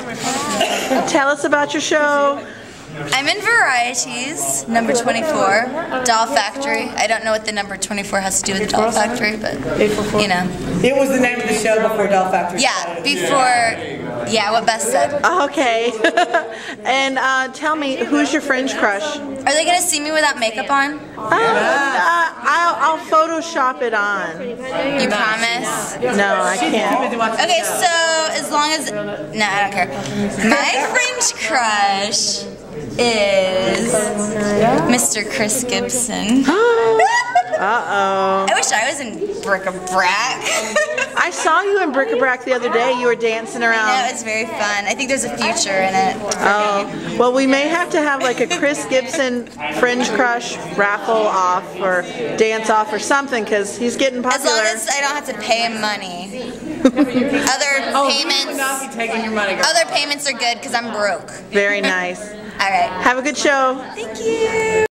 tell us about your show. I'm in Varietease, number 24, Doll Factory. I don't know what the number 24 has to do with Doll Factory, but you know. It was the name of the show before Doll Factory. Yeah, before, yeah, what Beth said. Okay. and uh, tell me, who's your fringe crush? Are they gonna see me without makeup on? Uh, uh, I'll, I'll Photoshop it on. You promise? No, I can't. Okay, so as long as no, I don't care. My fringe crush is Mr. Chris Gibson. Uh-oh. I wish I was in bric-a-brac. I saw you in Bric-a-Brac the other day. You were dancing around. That around. was very fun. I think there's a future in it. Oh, well, we may have to have like a Chris Gibson fringe crush raffle off or dance off or something because he's getting popular. As long as I don't have to pay him money. Other Oh, would payments, not be taking your money. girl. other payments are good because I'm broke. Very nice. All right. Have a good show. Thank you.